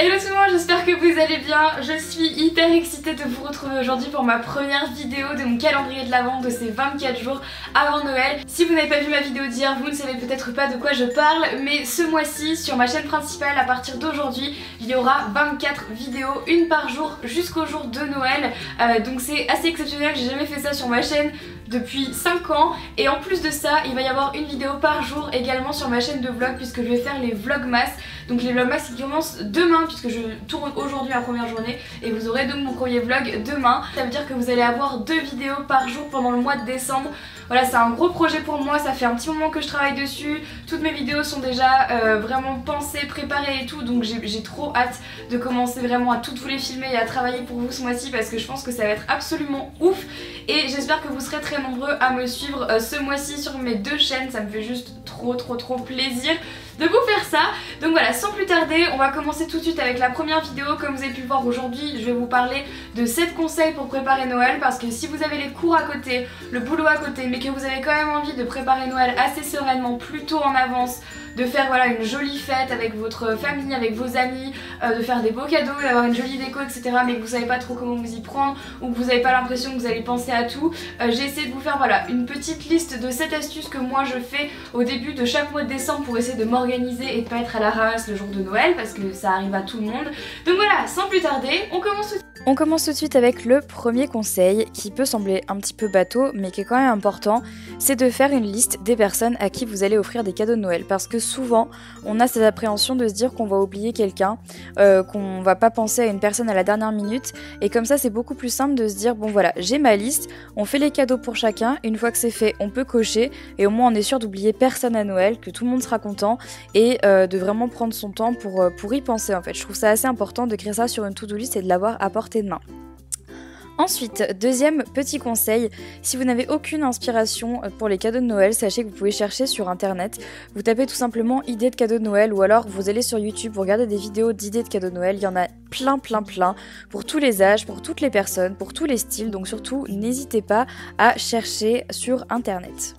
Hello tout le monde, j'espère que vous allez bien. Je suis hyper excitée de vous retrouver aujourd'hui pour ma première vidéo de mon calendrier de l'avant de ces 24 jours avant Noël. Si vous n'avez pas vu ma vidéo d'hier, vous ne savez peut-être pas de quoi je parle, mais ce mois-ci, sur ma chaîne principale, à partir d'aujourd'hui, il y aura 24 vidéos, une par jour, jusqu'au jour de Noël. Euh, donc c'est assez exceptionnel, j'ai jamais fait ça sur ma chaîne depuis 5 ans et en plus de ça il va y avoir une vidéo par jour également sur ma chaîne de vlog puisque je vais faire les vlogmas donc les vlogmas qui commencent demain puisque je tourne aujourd'hui ma première journée et vous aurez donc mon premier vlog demain. Ça veut dire que vous allez avoir deux vidéos par jour pendant le mois de décembre. Voilà c'est un gros projet pour moi ça fait un petit moment que je travaille dessus. Toutes mes vidéos sont déjà euh, vraiment pensées, préparées et tout donc j'ai trop hâte de commencer vraiment à toutes vous les filmer et à travailler pour vous ce mois-ci parce que je pense que ça va être absolument ouf. Et j'espère que vous serez très nombreux à me suivre euh, ce mois-ci sur mes deux chaînes, ça me fait juste trop trop trop plaisir de vous faire ça. Donc voilà, sans plus tarder, on va commencer tout de suite avec la première vidéo. Comme vous avez pu voir aujourd'hui, je vais vous parler de 7 conseils pour préparer Noël parce que si vous avez les cours à côté, le boulot à côté, mais que vous avez quand même envie de préparer Noël assez sereinement, plus tôt en avance, de faire voilà une jolie fête avec votre famille, avec vos amis, euh, de faire des beaux cadeaux, d'avoir une jolie déco etc mais que vous savez pas trop comment vous y prendre ou que vous n'avez pas l'impression que vous allez penser à tout, euh, j'ai essayé de vous faire voilà une petite liste de 7 astuces que moi je fais au début de chaque mois de décembre pour essayer de m'organiser et de pas être à la ramasse le jour de Noël parce que ça arrive à tout le monde. Donc voilà, sans plus tarder, on commence tout on commence tout de suite avec le premier conseil qui peut sembler un petit peu bateau mais qui est quand même important, c'est de faire une liste des personnes à qui vous allez offrir des cadeaux de Noël parce que souvent on a cette appréhension de se dire qu'on va oublier quelqu'un, euh, qu'on va pas penser à une personne à la dernière minute et comme ça c'est beaucoup plus simple de se dire bon voilà j'ai ma liste, on fait les cadeaux pour chacun, une fois que c'est fait on peut cocher et au moins on est sûr d'oublier personne à Noël, que tout le monde sera content et euh, de vraiment prendre son temps pour, euh, pour y penser en fait. Je trouve ça assez important de créer ça sur une to-do list et de l'avoir à portée de main. Ensuite, deuxième petit conseil, si vous n'avez aucune inspiration euh, pour les cadeaux de Noël, sachez que vous pouvez chercher sur internet, vous tapez tout simplement idées de cadeaux de Noël ou alors vous allez sur YouTube, vous regardez des vidéos d'idées de cadeaux de Noël, il y en a plein plein plein pour tous les âges, pour toutes les personnes, pour tous les styles, donc surtout n'hésitez pas à chercher sur internet.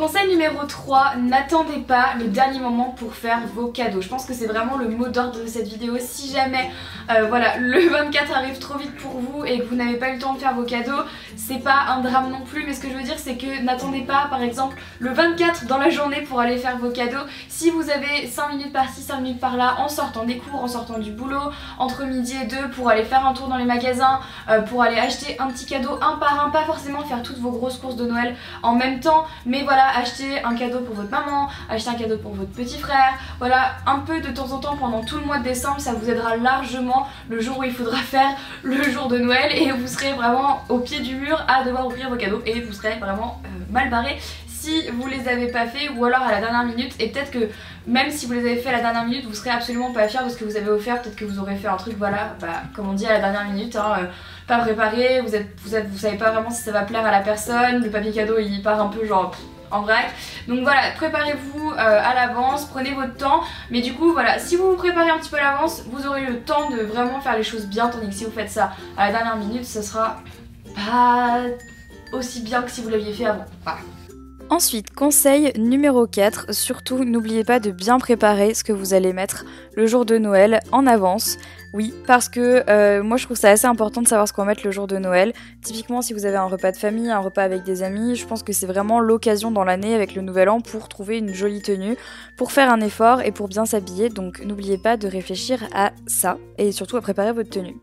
Conseil numéro 3, n'attendez pas le dernier moment pour faire vos cadeaux. Je pense que c'est vraiment le mot d'ordre de cette vidéo. Si jamais euh, voilà, le 24 arrive trop vite pour vous et que vous n'avez pas eu le temps de faire vos cadeaux, c'est pas un drame non plus. Mais ce que je veux dire c'est que n'attendez pas par exemple le 24 dans la journée pour aller faire vos cadeaux. Si vous avez 5 minutes par-ci, 5 minutes par-là, en sortant des cours, en sortant du boulot, entre midi et 2 pour aller faire un tour dans les magasins, euh, pour aller acheter un petit cadeau un par un, pas forcément faire toutes vos grosses courses de Noël en même temps, mais voilà acheter un cadeau pour votre maman, acheter un cadeau pour votre petit frère, voilà, un peu de temps en temps pendant tout le mois de décembre, ça vous aidera largement le jour où il faudra faire le jour de Noël et vous serez vraiment au pied du mur à devoir ouvrir vos cadeaux et vous serez vraiment euh, mal barré si vous les avez pas fait ou alors à la dernière minute. Et peut-être que même si vous les avez fait à la dernière minute vous serez absolument pas fier de ce que vous avez offert. Peut-être que vous aurez fait un truc voilà bah, comme on dit à la dernière minute hein, euh, pas préparé. Vous êtes, vous êtes vous savez pas vraiment si ça va plaire à la personne. Le papier cadeau il part un peu genre en vrai. Donc voilà, préparez-vous euh, à l'avance, prenez votre temps. Mais du coup, voilà, si vous vous préparez un petit peu à l'avance, vous aurez le temps de vraiment faire les choses bien. Tandis que si vous faites ça à la dernière minute, ça sera pas aussi bien que si vous l'aviez fait avant. Ensuite, conseil numéro 4, surtout n'oubliez pas de bien préparer ce que vous allez mettre le jour de Noël en avance. Oui, parce que euh, moi je trouve ça assez important de savoir ce qu'on va mettre le jour de Noël. Typiquement si vous avez un repas de famille, un repas avec des amis, je pense que c'est vraiment l'occasion dans l'année avec le nouvel an pour trouver une jolie tenue, pour faire un effort et pour bien s'habiller. Donc n'oubliez pas de réfléchir à ça et surtout à préparer votre tenue.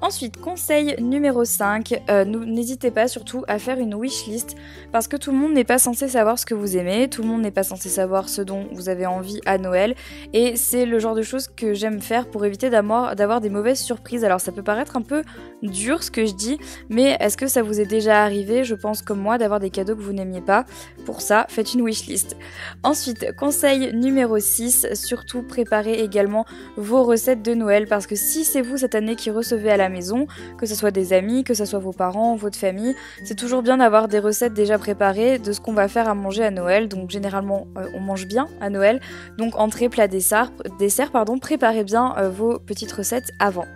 Ensuite, conseil numéro 5, euh, n'hésitez pas surtout à faire une wishlist parce que tout le monde n'est pas censé savoir ce que vous aimez, tout le monde n'est pas censé savoir ce dont vous avez envie à Noël et c'est le genre de choses que j'aime faire pour éviter d'avoir des mauvaises surprises. Alors ça peut paraître un peu dur ce que je dis, mais est-ce que ça vous est déjà arrivé, je pense comme moi, d'avoir des cadeaux que vous n'aimiez pas? Pour ça, faites une wishlist. Ensuite, conseil numéro 6, surtout préparez également vos recettes de Noël parce que si c'est vous cette année qui recevez à la maison, que ce soit des amis, que ce soit vos parents, votre famille. C'est toujours bien d'avoir des recettes déjà préparées de ce qu'on va faire à manger à Noël. Donc généralement, euh, on mange bien à Noël. Donc entrée, plat, dessert, dessert pardon, préparez bien euh, vos petites recettes avant.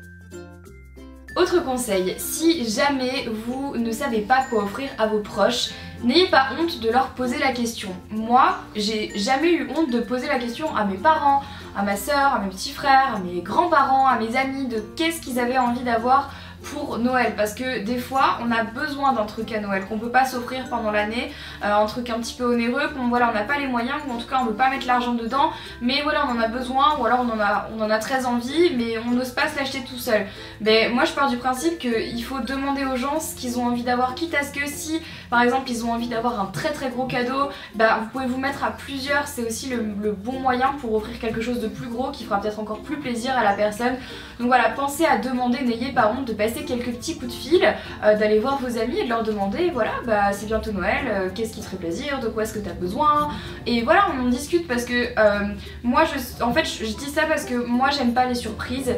Autre conseil, si jamais vous ne savez pas quoi offrir à vos proches, N'ayez pas honte de leur poser la question. Moi, j'ai jamais eu honte de poser la question à mes parents, à ma soeur, à mes petits frères, à mes grands-parents, à mes amis de qu'est-ce qu'ils avaient envie d'avoir pour Noël parce que des fois on a besoin d'un truc à Noël qu'on peut pas s'offrir pendant l'année, euh, un truc un petit peu onéreux, qu'on voilà on n'a pas les moyens ou en tout cas on veut pas mettre l'argent dedans mais voilà on en a besoin ou alors on en a, on en a très envie mais on n'ose pas se l'acheter tout seul. Mais moi je pars du principe qu'il faut demander aux gens ce qu'ils ont envie d'avoir quitte à ce que si par exemple ils ont envie d'avoir un très très gros cadeau, bah vous pouvez vous mettre à plusieurs, c'est aussi le, bon moyen pour offrir quelque chose de plus gros qui fera peut-être encore plus plaisir à la personne. Donc voilà, pensez à demander, n'ayez pas honte de passer quelques petits coups de fil, euh, d'aller voir vos amis et de leur demander voilà bah c'est bientôt Noël, euh, qu'est-ce qui te ferait plaisir, de quoi est-ce que tu as besoin? Et voilà on en discute parce que euh, moi je en fait je, dis ça parce que moi j'aime pas les surprises,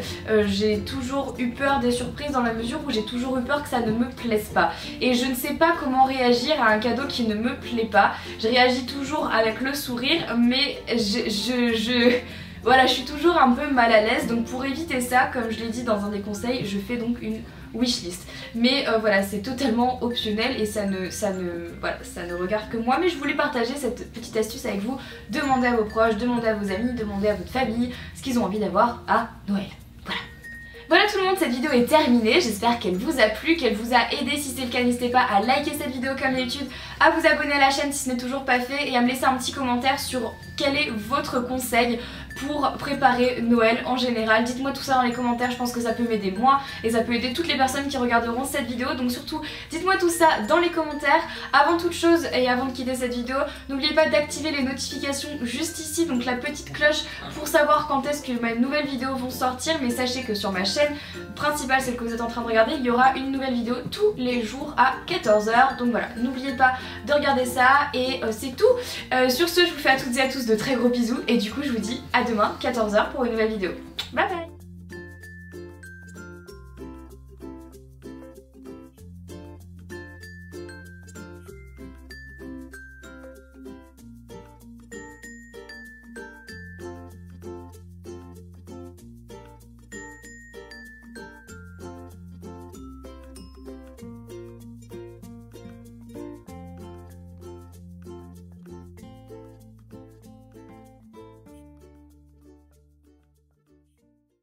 j'ai toujours eu peur des surprises dans la mesure où j'ai toujours eu peur que ça ne me plaise pas. Et je ne sais pas comment réagir à un cadeau qui ne me plaît pas, je réagis toujours avec le sourire mais je, je, je voilà, je suis toujours un peu mal à l'aise, donc pour éviter ça, comme je l'ai dit dans un des conseils, je fais donc une wishlist. Mais euh, voilà, c'est totalement optionnel et ça ne, ça, ne, voilà, ça ne regarde que moi. Mais je voulais partager cette petite astuce avec vous. Demandez à vos proches, demandez à vos amis, demandez à votre famille ce qu'ils ont envie d'avoir à Noël. Voilà. Tout le monde, cette vidéo est terminée, j'espère qu'elle vous a plu, qu'elle vous a aidé, si c'est le cas n'hésitez pas à liker cette vidéo comme d'habitude, à vous abonner à la chaîne si ce n'est toujours pas fait et à me laisser un petit commentaire sur quel est votre conseil pour préparer Noël en général. Dites-moi tout ça dans les commentaires, je pense que ça peut m'aider moi et ça peut aider toutes les personnes qui regarderont cette vidéo. Donc surtout, dites-moi tout ça dans les commentaires. Avant toute chose et avant de quitter cette vidéo, n'oubliez pas d'activer les notifications juste ici, donc la petite cloche pour savoir quand est-ce que mes nouvelles vidéos vont sortir. Mais sachez que sur ma chaîne principale, celle que vous êtes en train de regarder, il y aura une nouvelle vidéo tous les jours à 14h. Donc voilà, n'oubliez pas de regarder ça et euh, c'est tout. Euh, sur ce, je vous fais à toutes et à tous de très gros bisous et du coup, je vous dis à demain 14h pour une nouvelle vidéo. Bye bye